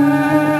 Música